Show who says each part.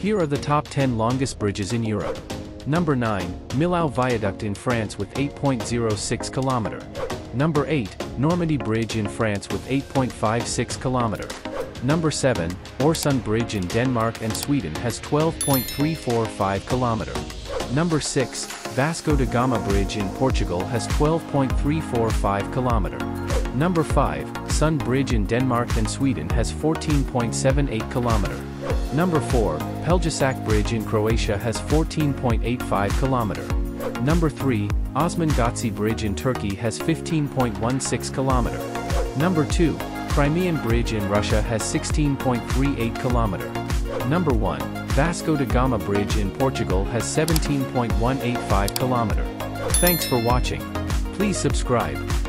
Speaker 1: Here are the top 10 longest bridges in Europe. Number 9, Millau Viaduct in France with 8.06 km. Number 8, Normandy Bridge in France with 8.56 km. Number 7, Øresund Bridge in Denmark and Sweden has 12.345 km. Number 6, Vasco da Gama Bridge in Portugal has 12.345 km. Number 5, Sun Bridge in Denmark and Sweden has 14.78 km. Number 4, Pelješac Bridge in Croatia has 14.85 km. Number 3, Osman Gazi Bridge in Turkey has 15.16 km. Number 2, Crimean Bridge in Russia has 16.38 km. Number 1, Vasco da Gama Bridge in Portugal has 17.185 km. Thanks for watching. Please subscribe.